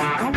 Wow.